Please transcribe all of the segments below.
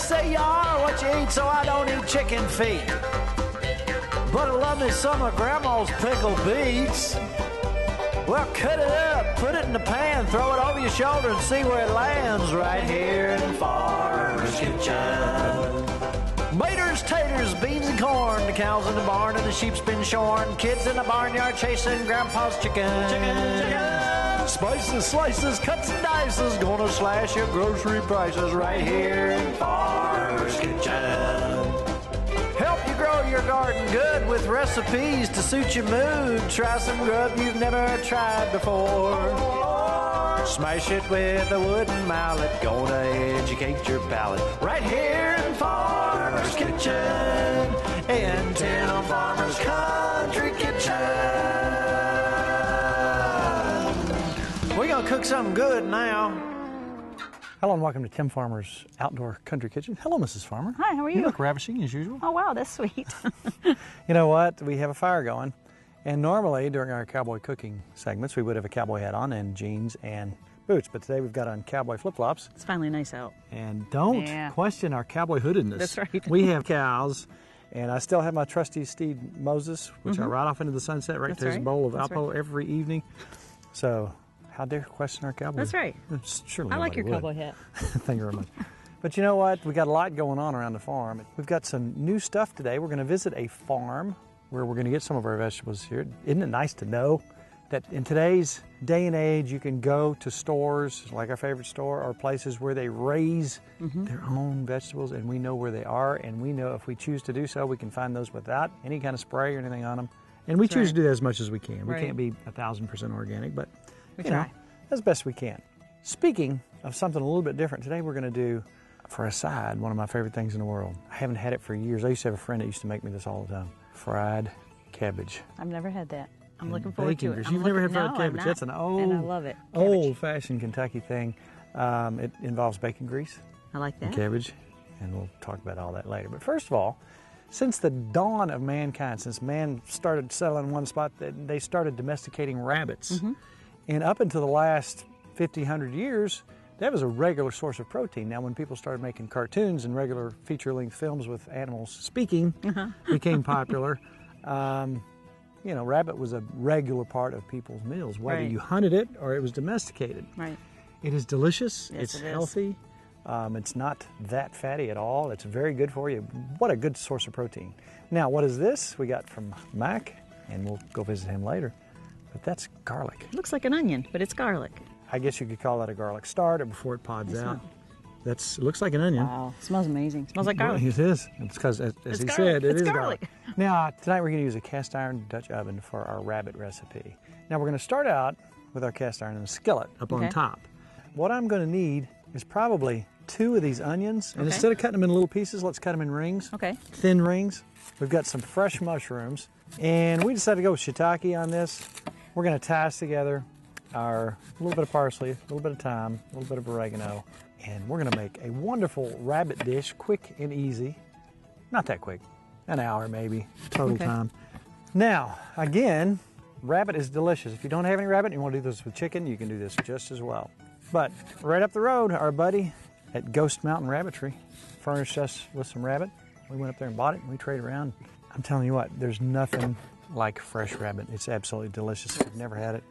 say you are what you eat, so I don't eat chicken feet. But I love me some of Grandma's pickled beets. Well, cut it up, put it in the pan, throw it over your shoulder and see where it lands right here in the Farmer's Kitchen. Maters, taters, beans and corn, the cows in the barn and the sheep's been shorn, kids in the barnyard chasing grandpa's chicken. Chicken, chicken. Spices, slices, cuts and dices, gonna slash your grocery prices right here in Farmer's Kitchen. Help you grow your garden good with recipes to suit your mood. Try some grub you've never tried before. Smash it with a wooden mallet. Gonna educate your palate. Right here in Farmer's Kitchen. In Farmer's Country Kitchen. We're gonna cook something good now. Hello and welcome to Tim Farmer's Outdoor Country Kitchen. Hello, Mrs. Farmer. Hi, how are You you? look ravishing as usual. Oh, wow, that's sweet. You know what? We have a fire going, and normally during our cowboy cooking segments, we would have a cowboy hat on and jeans and boots, but today we've got on cowboy flip flops. it's finally nice out. And don't Yeah. question our cowboy hoodedness. That's right. we have cows, and I still have my trusty steed Moses, which I ride off into the sunset right Mm-hmm. That's to his right. bowl of That's Alpo every evening. So, how dare question our cowboy? That's right. Surely I like your would. cowboy hat. Thank you very much. But you know what? We've got a lot going on around the farm. We've got some new stuff today. We're going to visit a farm where we're going to get some of our vegetables here. Isn't it nice to know that in today's day and age, you can go to stores like our favorite store or places where they raise Mm-hmm. their own vegetables and we know where they are and we know if we choose to do so, we can find those without any kind of spray or anything on them. And we That's choose right. to do that as much as we can. We can't be a thousand percent organic, but We you know, as best we can. Speaking of something a little bit different, today we're going to do for a side one of my favorite things in the world. I haven't had it for years. I used to have a friend that used to make me this all the time. Fried cabbage. I've never had that. I'm and looking forward to it. I'm You've never had fried no, cabbage? That's an old, and I love it. old fashioned Kentucky thing. Um, it involves bacon grease I like and that. cabbage, and we'll talk about all that later. But first of all, since the dawn of mankind, since man started settling in one spot, they- they started domesticating rabbits. Mm-hmm. And up until the last 50, 100 years, that was a regular source of protein. Now, when people started making cartoons and regular feature length films with animals speaking Uh-huh. became popular, um, you know, rabbit was a regular part of people's meals, whether Right. you hunted it or it was domesticated. Right. It is delicious. Yes, it's it healthy. Um, it's not that fatty at all. It's very good for you. What a good source of protein. Now, what is this? We got from Mac, and we'll go visit him later. But that's garlic. looks like an onion, but it's garlic. I guess you could call that a garlic starter before it pods It's out. not. That's it looks like an onion. Wow. Smells amazing. Smells like garlic. It is. It's because, as, as he garlic. said, it It's is garlic. Now, tonight we're going to use a cast iron Dutch oven for our rabbit recipe. Now, we're going to start out with our cast iron in a skillet up on top. What I'm going to need is probably two of these onions. And Okay. instead of cutting them in little pieces, let's cut them in rings, Okay. thin rings. We've got some fresh mushrooms. And we decided to go with shiitake on this. We're going to tie together our little bit of parsley, a little bit of thyme, a little bit of oregano, and we're going to make a wonderful rabbit dish, quick and easy. Not that quick, an hour maybe total Okay. time. Now, again, rabbit is delicious. If you don't have any rabbit and you want to do this with chicken, you can do this just as well. But right up the road, our buddy at Ghost Mountain Rabbitry furnished us with some rabbit. We went up there and bought it and we traded around. I'm telling you what, there's nothing like fresh rabbit. It's absolutely delicious. If you've never had it.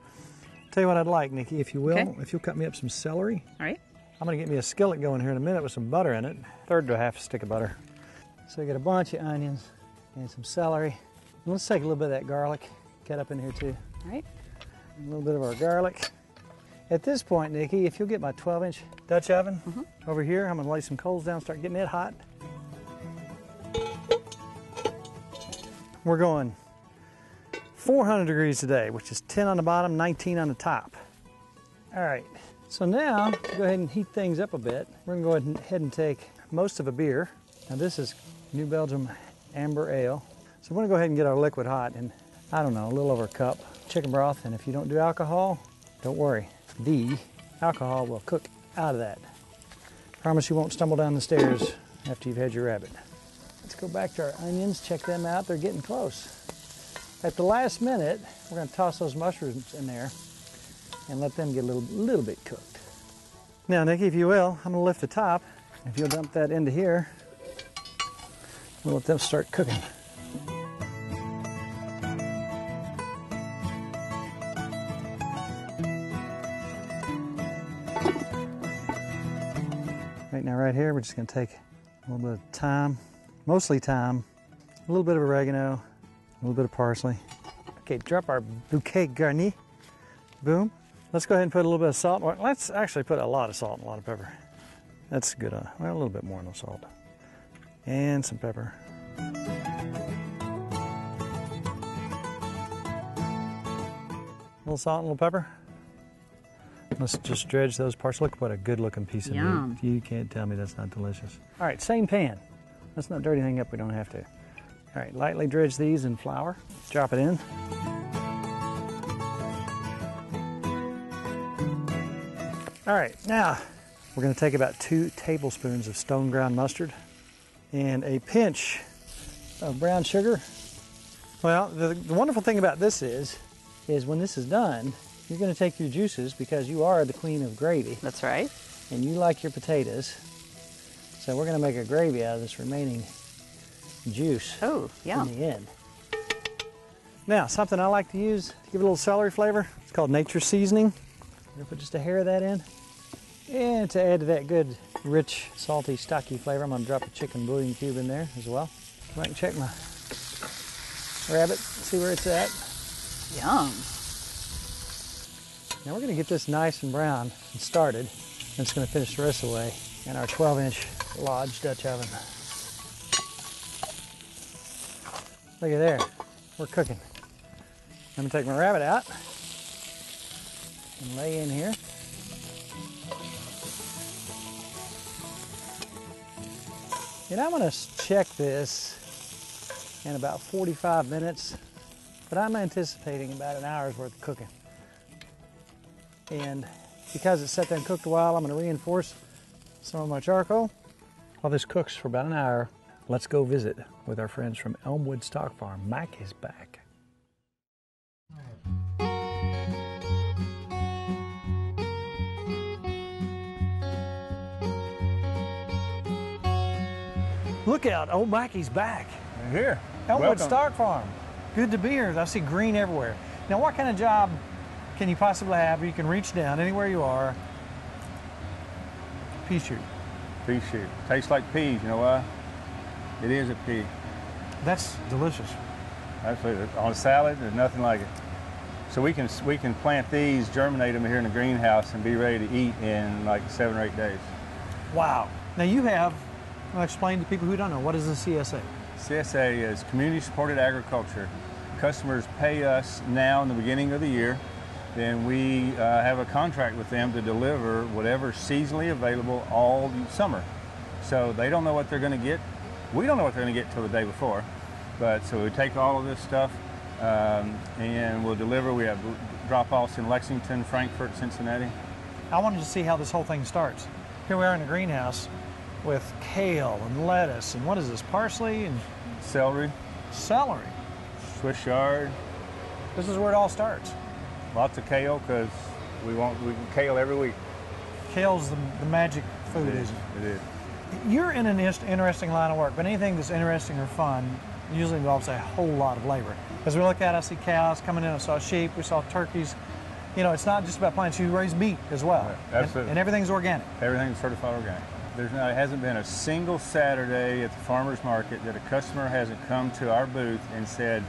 Tell you what I'd like, Nikki, if you will, Okay. if you'll cut me up some celery. All right. I'm going to get me a skillet going here in a minute with some butter in it, third to a half a stick of butter. So I got a bunch of onions and some celery. And let's take a little bit of that garlic, cut up in here too. All right. A little bit of our garlic. At this point, Nikki, if you'll get my 12 inch Dutch oven mm-hmm. over here, I'm going to lay some coals down, start getting it hot. We're going 400 degrees today, which is 10 on the bottom, 19 on the top. All right, so now go ahead and heat things up a bit. We're gonna go ahead and, ahead and take most of a beer. Now this is New Belgium Amber Ale. So we're gonna go ahead and get our liquid hot and I don't know, a little over a cup chicken broth. And if you don't do alcohol, don't worry. The alcohol will cook out of that. Promise you won't stumble down the stairs after you've had your rabbit. Let's go back to our onions, check them out. They're getting close. At the last minute, we're gonna toss those mushrooms in there and let them get a little, little bit cooked. Now, Nikki, if you will, I'm gonna lift the top If you'll dump that into here, we'll let them start cooking. Right now, right here, we're just gonna take a little bit of thyme, mostly thyme, a little bit of oregano, a little bit of parsley. Okay, drop our bouquet garni. Boom. Let's go ahead and put a little bit of salt. Let's actually put a lot of salt and a lot of pepper. That's good. Uh, well, a little bit more than salt. And some pepper. A little salt and a little pepper. Let's just dredge those parts. Look what a good looking piece of Yum. meat. You can't tell me that's not delicious. All right, same pan. Let's not dirty anything up. We don't have to. All right, lightly dredge these in flour. Drop it in. All right, now we're going to take about two tablespoons of stone ground mustard and a pinch of brown sugar. Well, the, the wonderful thing about this is, is when this is done, you're going to take your juices because you are the queen of gravy That's right. and you like your potatoes. So we're going to make a gravy out of this remaining juice Oh, yeah. in the end. Now, something I like to use to give it a little celery flavor, it's called nature seasoning. I'm going to put just a hair of that in. And to add to that good, rich, salty, stocky flavor, I'm going to drop a chicken bouillon cube in there as well. I can check my rabbit, see where it's at. Yum. Now we're going to get this nice and brown and started. And it's going to finish the rest of the way in our 12 inch Lodge Dutch oven. Look at there, we're cooking. I'm to take my rabbit out and lay in here. And I'm to check this in about 45 minutes, but I'm anticipating about an hour's worth of cooking. And because it's sat there and cooked a while, I'm to reinforce some of my charcoal. While this cooks for about an hour, let's go visit with our friends from Elmwood Stock Farm. Mike is back. Look out, oh, old Mikey's back. Here. Elmwood Welcome. Stock Farm. Good to be here. I see green everywhere. Now, what kind of job can you possibly have you can reach down anywhere you are? Pea shoot. Pea shoot. Tastes like peas. You know why? It is a pea. That's delicious. Absolutely. On a salad, there's nothing like it. So we can we can plant these, germinate them here in the greenhouse, and be ready to eat in like seven or eight days. Wow. Now you have, I'll explain to people who don't know, what is the CSA? CSA is Community Supported Agriculture. Customers pay us now in the beginning of the year. Then we uh, have a contract with them to deliver whatever seasonally available all summer. So they don't know what they're going to get. We don't know what they're going to get till the day before. But so we take all of this stuff um, and we'll deliver. We have drop-offs in Lexington, Frankfort, Cincinnati. I wanted to see how this whole thing starts. Here we are in a greenhouse with kale and lettuce and what is this, parsley and Celery, celery. Swiss chard, This is where it all starts. lots of kale because we want we kale every week. Kale's the, the magic food, isn't it? It is. You're in an interesting line of work, but anything that's interesting or fun usually involves a whole lot of labor. As we look at, I see cows coming in. I saw sheep. We saw turkeys. You know, it's not just about plants. You raise meat as well, Right, And- absolutely. and, everything's organic. Everything's certified organic. There's no, it hasn't been a single Saturday at the farmers market that a customer hasn't come to our booth and said,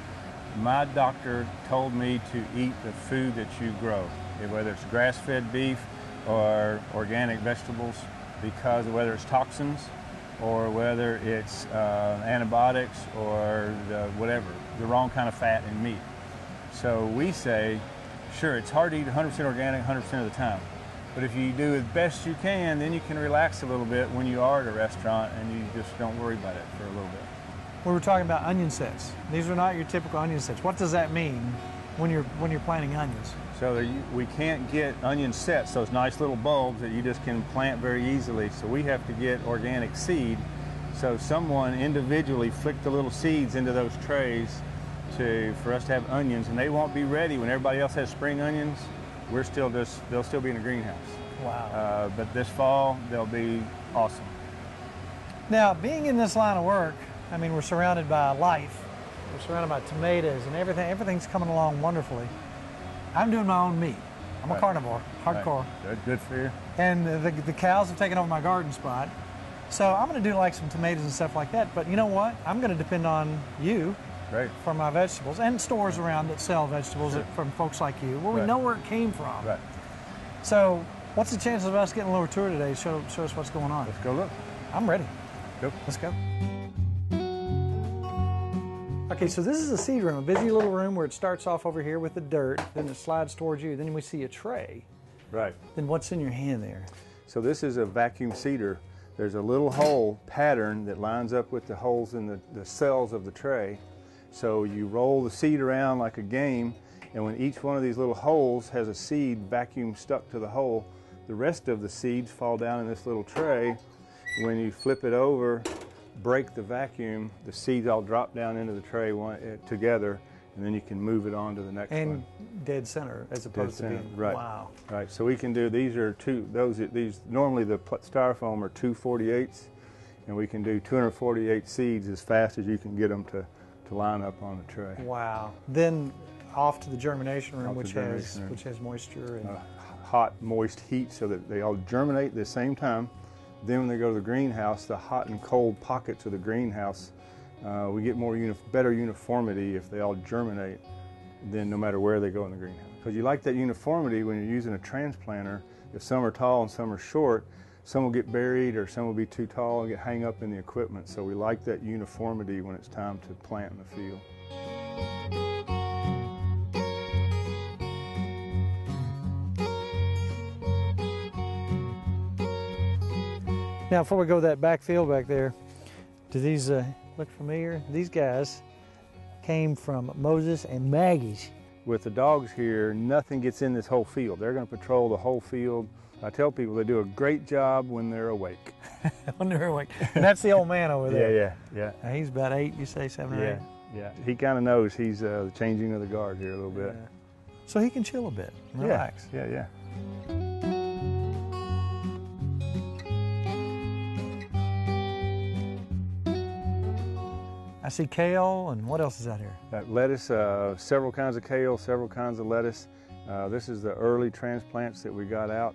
"My doctor told me to eat the food that you grow, whether it's grass-fed beef or organic vegetables, because whether it's toxins or whether it's uh, antibiotics or the, whatever, the wrong kind of fat in meat." So we say, sure, it's hard to eat 100% organic 100% of the time. But if you do as best you can, then you can relax a little bit when you are at a restaurant and you just don't worry about it for a little bit. We were talking about onion sets. These are not your typical onion sets. What does that mean when you're when you're planting onions? So you, we can't get onion sets, those nice little bulbs that you just can plant very easily. So we have to get organic seed. So someone individually flicked the little seeds into those trays to for us to have onions, and they won't be ready when everybody else has spring onions. We're still just they'll still be in a greenhouse. Wow. Uh, but this fall they'll be awesome. Now, being in this line of work, I mean, we're surrounded by life. We're surrounded by tomatoes and everything. Everything's coming along wonderfully. I'm doing my own meat. I'm a carnivore, hardcore. Right. Good, good for you. And the, the cows have taken over my garden spot. So I'm going to do like some tomatoes and stuff like that. But you know what? I'm going to depend on you Great. for my vegetables and stores around that sell vegetables Sure. from folks like you where we Right. know where it came from. Right. So what's the chances of us getting a little tour today? Show, show us what's going on. Let's go look. I'm ready. Go. Let's go. Okay, so this is a seed room, a busy little room where it starts off over here with the dirt, then it slides towards you, then we see a tray. Right. Then what's in your hand there? So this is a vacuum seeder. There's a little hole pattern that lines up with the holes in the, the cells of the tray. So you roll the seed around like a game, and when each one of these little holes has a seed vacuum stuck to the hole, the rest of the seeds fall down in this little tray. When you flip it over, break the vacuum, the seeds all drop down into the tray one, uh, together, and then you can move it on to the next And one. dead center as opposed center, to being right. wow. Right, so we can do, these are two, those, these, normally the styrofoam are 248s, and we can do 248 seeds as fast as you can get them to, to line up on the tray. Wow. Then off to the germination room, Off which the has room. which has moisture and Uh, hot, moist heat so that they all germinate at the same time. Then when they go to the greenhouse, the hot and cold pockets of the greenhouse, uh, we get more uni- better uniformity if they all germinate than no matter where they go in the greenhouse. Because you like that uniformity when you're using a transplanter. If some are tall and some are short, some will get buried or some will be too tall and get hang up in the equipment. So we like that uniformity when it's time to plant in the field. Now, before we go to that back field back there, do these uh, look familiar? These guys came from Moses and Maggie's. with the dogs here, nothing gets in this whole field. They're going to patrol the whole field. I tell people they do a great job when they're awake. when they're awake. And that's the old man over there. yeah, yeah, Now, he's about eight, you say seven or yeah, eight? yeah. He kind of knows he's uh, changing of the guard here a little bit. Yeah. So he can chill a bit, relax. Yeah, yeah, yeah. I see kale, and what else is out here? That lettuce, uh, several kinds of kale, several kinds of lettuce. Uh, this is the early transplants that we got out.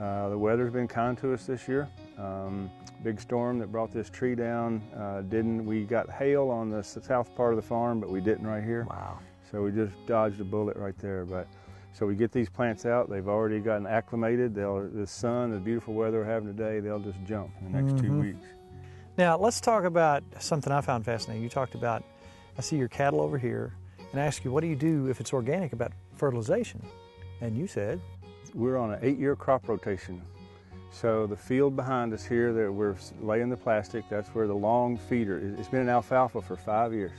Uh, the weather's been kind to us this year. Um, big storm that brought this tree down. Uh, didn't we got hail on the south part of the farm, but we didn't right here. Wow. So we just dodged a bullet right there. But so we get these plants out. They've already gotten acclimated. They'll the sun, the beautiful weather we're having today. They'll just jump in the next two Mhm. weeks. Now, let's talk about something I found fascinating. You talked about, I see your cattle over here, and I asked you, what do you do if it's organic about fertilization? And you said, We're on an eight-year crop rotation. So the field behind us here that we're laying the plastic, that's where the long feeder. It's been an alfalfa for five years.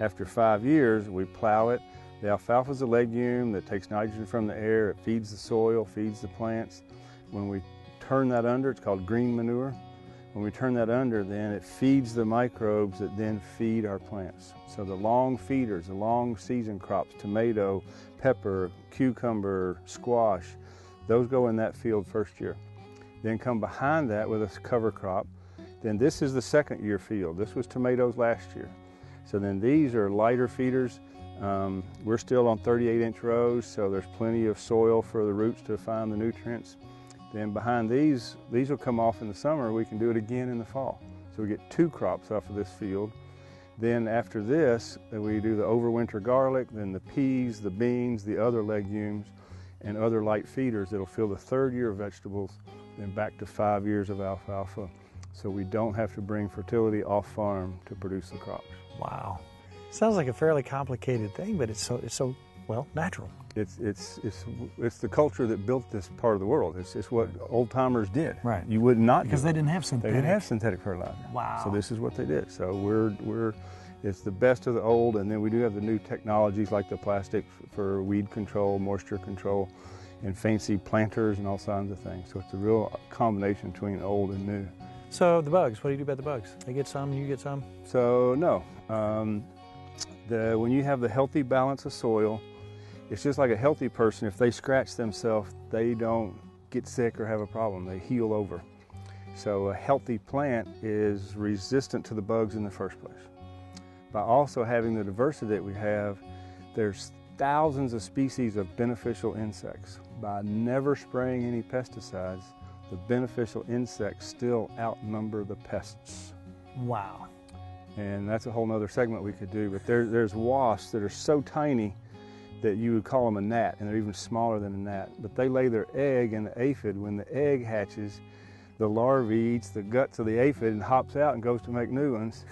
After five years, we plow it. The alfalfa is a legume that takes nitrogen from the air. It feeds the soil, feeds the plants. When we turn that under, it's called green manure. When we turn that under, then it feeds the microbes that then feed our plants. So the long feeders, the long season crops, tomato, pepper, cucumber, squash, those go in that field first year. Then come behind that with a cover crop. Then this is the second year field. This was tomatoes last year. So then these are lighter feeders. Um, we're still on 38 inch rows, so there's plenty of soil for the roots to find the nutrients. Then behind these, these will come off in the summer. We can do it again in the fall. So we get two crops off of this field. Then after this, we do the overwinter garlic, then the peas, the beans, the other legumes, and other light feeders that'll fill the third year of vegetables, then back to five years of alfalfa. So we don't have to bring fertility off farm to produce the crops. wow. Sounds like a fairly complicated thing, but it's so, it's so well, natural. It's, it's, it's, it's the culture that built this part of the world. It's, it's what old timers did. Right. You would not Because they didn't have synthetic. They didn't have synthetic fertilizer. Wow. So this is what they did. So we're we're it's the best of the old, and then we do have the new technologies like the plastic f- for weed control, moisture control, and fancy planters and all kinds of things. So it's a real combination between old and new. So the bugs, what do you do about the bugs? They get some, you get some? So no, um, the when you have the healthy balance of soil, it's just like a healthy person. If they scratch themselves, they don't get sick or have a problem. They heal over. So a healthy plant is resistant to the bugs in the first place. By also having the diversity that we have, there's thousands of species of beneficial insects. By never spraying any pesticides, the beneficial insects still outnumber the pests. Wow. And that's a whole nother segment we could do. But there, there's wasps that are so tiny that you would call them a gnat, and they're even smaller than a gnat. But they lay their egg in the aphid. When the egg hatches, the larvae eats the guts of the aphid and hops out and goes to make new ones,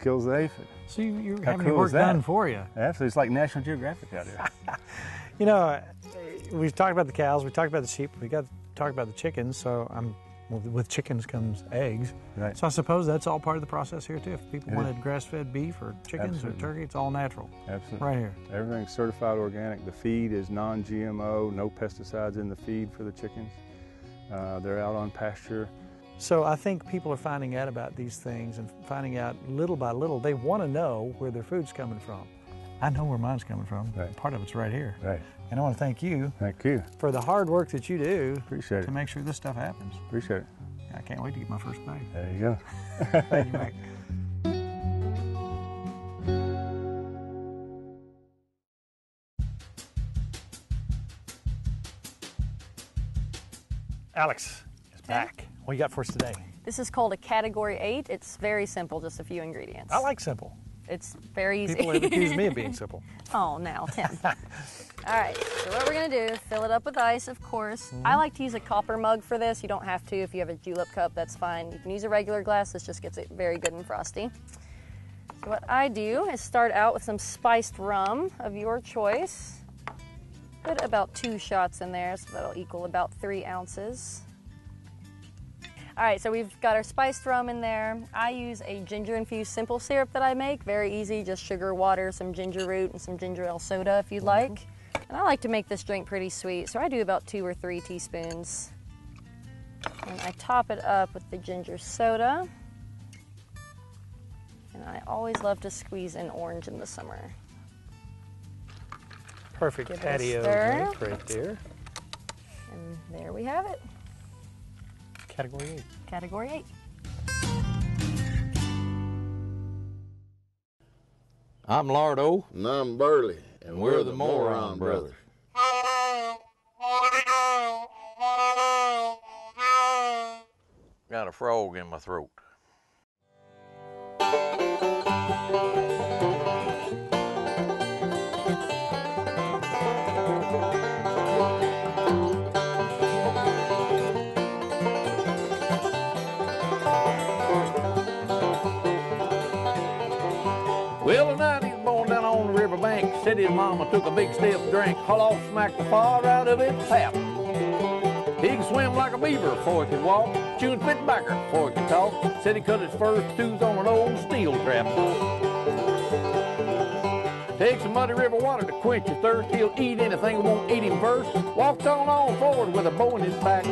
kills the aphid. So you, you're How having cool your work done for you. Absolutely, it's like National Geographic out here. You know, we've talked about the cows, we talked about the sheep, we got to talk about the chickens. So I'm well, with chickens comes eggs. Right. So I suppose that's all part of the process here too. If people It wanted grass-fed beef or chickens Absolutely. or turkey, it's all natural Absolutely. right here. Everything's certified organic. The feed is non-GMO, no pesticides in the feed for the chickens. Uh, they're out on pasture. So I think people are finding out about these things and finding out little by little. They want to know where their food's coming from. I know where mine's coming from. Right. Part of it's right here. Right. And I want to thank you Thank you. for the hard work that you do Appreciate to it. make sure this stuff happens. Appreciate it. I can't wait to get my first bag. There you go. Thank you, Mike. Alex is back. What you got for us today? This is called a category eight. It's very simple, just a few ingredients. I like simple. It's very easy. People have accused me of being simple. oh, now, Tim. All right, so what we're gonna do, fill it up with ice, of course. Mm-hmm. I like to use a copper mug for this. You don't have to. If you have a julep cup, that's fine. You can use a regular glass. This just gets it very good and frosty. So what I do is start out with some spiced rum of your choice. Put about two shots in there, so that'll equal about three ounces. All right, so we've got our spiced rum in there. I use a ginger infused simple syrup that I make. Very easy, just sugar, water, some ginger root, and some ginger ale soda if you'd mm-hmm. like. And I like to make this drink pretty sweet, so I do about two or three teaspoons. And I top it up with the ginger soda. And I always love to squeeze an orange in the summer. Perfect Give patio drink right there. And there we have it, Category eight. category eight. I'm Lardo, And I'm Burley, and we're the Moron Brothers. Got a frog in my throat. His mama took a big stiff drink, haul smacked the far out of its pap. He could swim like a beaver before he could walk, chewing spitbacker before he could talk. Said he cut his first tooth on an old steel trap. Take some muddy river water to quench your thirst. He'll eat anything won't eat him first. Walked on on forward with a bow in his back.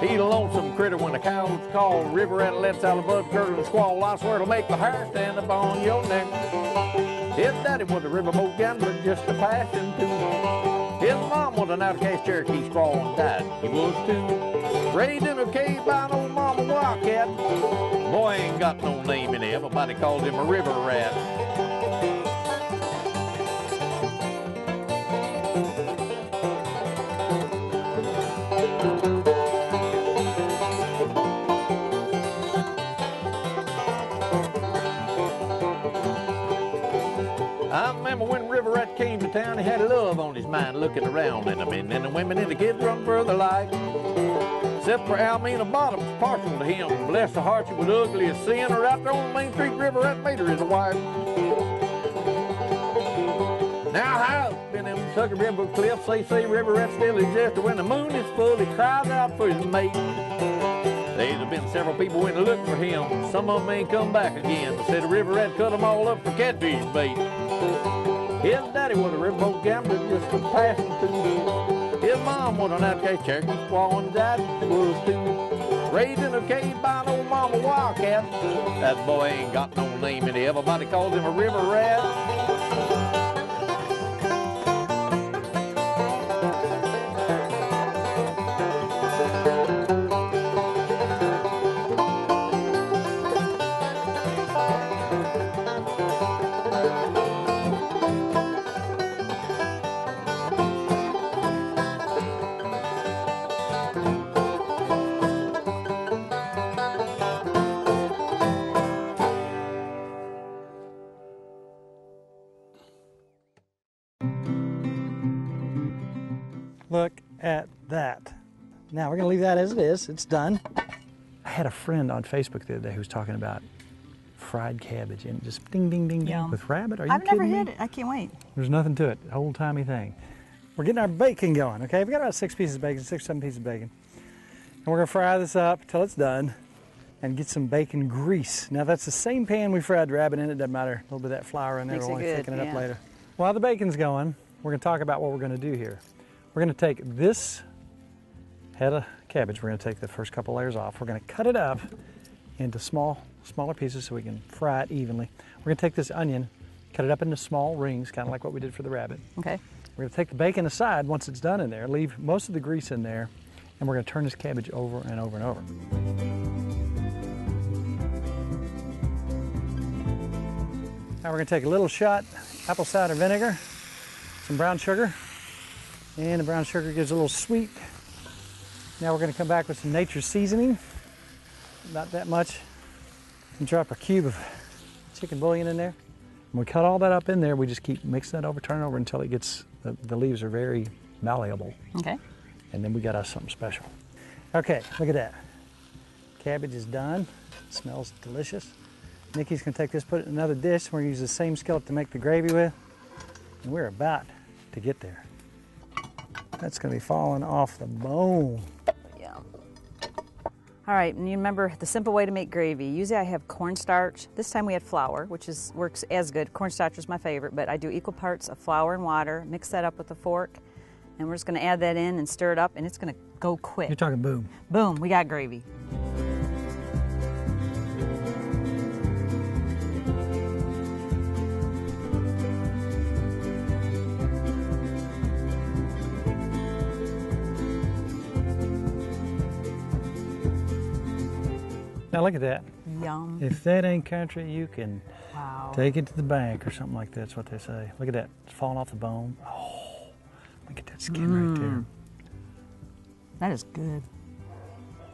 He's a lonesome critter when the cows call. River rat lets out a curdle and squall. I swear it'll make the hair stand up on your neck. His daddy was a riverboat gambler, just a passion too. His mom was an outcast Cherokee squaw and died. He was too. Raised in a cave by an old mama wildcat. Boy ain't got no name in him. Everybody calls him a river rat. Remember when River Rat came to town, he had a love on his mind, looking around, and the men and the women and the kids run for their life. Except for Almina Bottoms, partial to him. Bless the heart, she was ugly as sin. Her out there on Main Street, River Rat made her his wife. Now up in them Tucker River cliffs, they say River Rat still exists. When the moon is full, he cries out for his mate. There's been several people went to look for him. Some of them ain't come back again. Said the river rat cut them all up for catfish bait. His daddy was a riverboat gambler, just a passing too. His mom was an outcast Cherokee squaw and dad was too. Raised in a cave by an old mama wildcat. That boy ain't got no name it. Everybody calls him a river rat. Now we're gonna leave that as it is. It's done. I had a friend on Facebook the other day who was talking about fried cabbage and just ding ding ding ding with rabbit. Are you I've never kidding had it. I can't wait. There's nothing to it. Old timey thing. We're getting our bacon going, okay? We got about six pieces of bacon, six, seven pieces of bacon. And we're gonna fry this up till it's done and get some bacon grease. Now that's the same pan we fried rabbit in, it doesn't matter. A little bit of that flour in there, Makes we'll it only good, thicken it up yeah. later. While the bacon's going, we're gonna talk about what we're gonna do here. We're gonna take this head of cabbage, we're gonna take the first couple layers off. We're gonna cut it up into small, smaller pieces so we can fry it evenly. We're gonna take this onion, cut it up into small rings, kind of like what we did for the rabbit. Okay. We're gonna take the bacon aside once it's done in there, leave most of the grease in there, and we're gonna turn this cabbage over and over and over. Now we're gonna take a little shot apple cider vinegar, some brown sugar, and the brown sugar gives a little sweet. Now we're gonna come back with some nature seasoning, not that much, and drop a cube of chicken bouillon in there. When we cut all that up in there, we just keep mixing it over, turning it over until it gets, the, the leaves are very malleable. Okay. And then we got us something special. Okay, look at that. Cabbage is done. smells delicious. Nikki's gonna take this, put it in another dish. We're gonna use the same skillet to make the gravy with. And we're about to get there. That's gonna be falling off the bone. All right, and you remember the simple way to make gravy. Usually I have cornstarch. This time we had flour, which is works as good. Cornstarch is my favorite, but I do equal parts of flour and water. Mix that up with a fork, and we're just going to add that in and stir it up, and it's going to go quick. You're talking boom. Boom, we got gravy. Now look at that. Yum. If that ain't country, you can Wow. take it to the bank or something like that. That's what they say. Look at that. It's falling off the bone. Oh, look at that skin right there. That is good.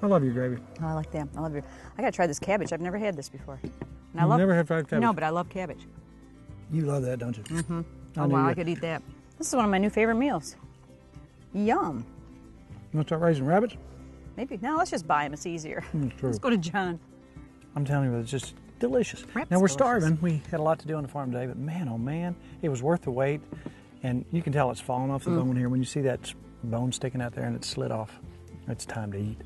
I love your gravy. Oh, I like that. I love your. I gotta try this cabbage. I've never had this before. And I You've love. never had fried cabbage? No, but I love cabbage. You love that, don't you? Mm-hmm. Oh wow, I could eat that. This is one of my new favorite meals. Yum. You want to start raising rabbits? Maybe no. Let's just buy them. It's easier. Mm. Let's go to John. I'm telling you, it's just delicious. Now we're delicious. starving. We had a lot to do on the farm today, but man, oh man, it was worth the wait. And you can tell it's falling off the Mm. bone here when you see that bone sticking out there and it's slid off. It's time to eat.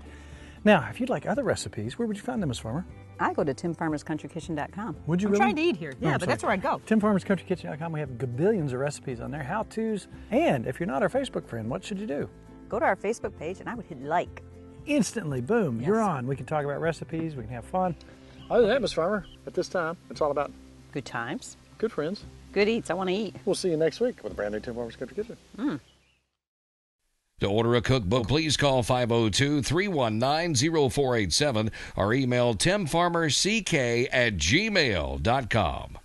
Now, if you'd like other recipes, where would you find them, Miss Farmer? I go to timfarmerscountryKitchen.com. Would you I'm really? trying to eat here. Oh, Yeah, I'm but that's where. I go. TimFarmersCountryKitchen.com. We have gabillions of recipes on there, how-tos. And if you're not our Facebook friend, what should you do? Go to our Facebook page and I would hit like. Instantly, boom, you're on. We can talk about recipes. We can have fun. Other than that, Miss Farmer, at this time, it's all about Good times. good friends. Good eats. I want to eat. We'll see you next week with a brand new Tim Farmers Country Kitchen. Mm. To order a cookbook, please call 502 319 0487 or email timfarmerck at gmail.com.